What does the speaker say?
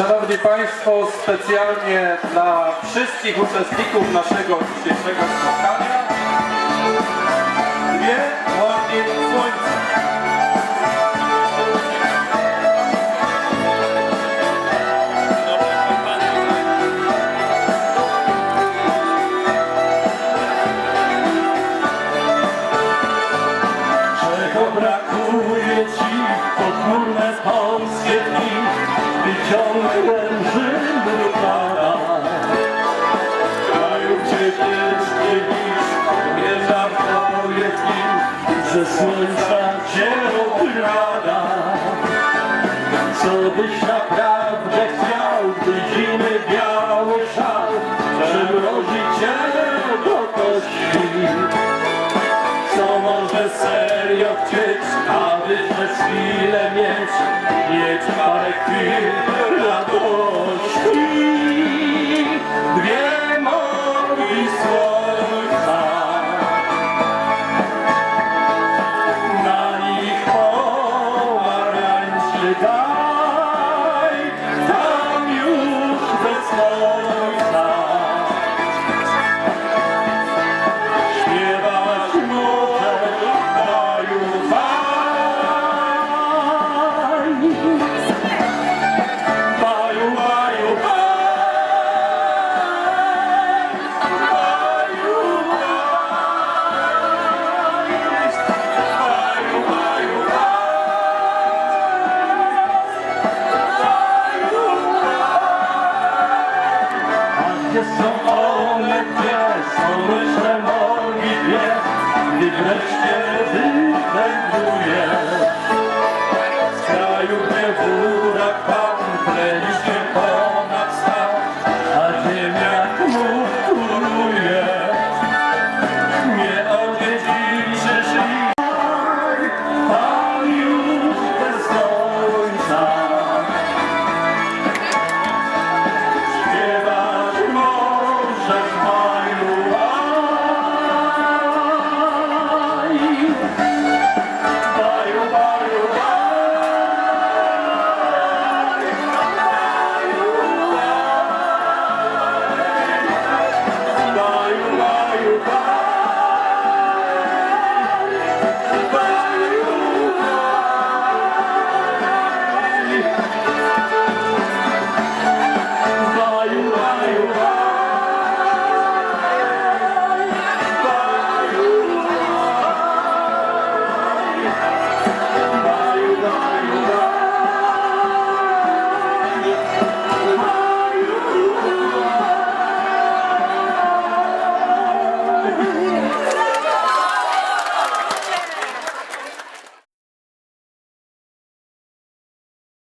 Szanowni Państwo, specjalnie dla wszystkich uczestników naszego dzisiejszego spotkania słońca cię. Co byś naprawdę chciał, gdy zimy biały szał, przymrozi cię do kości? Co może serio chcieć, aby przez chwilę mieć, mieć parę chwil radości. Gdzie są one, gdzie słoneczne morgi dwie, gdy wreszcie wywędruje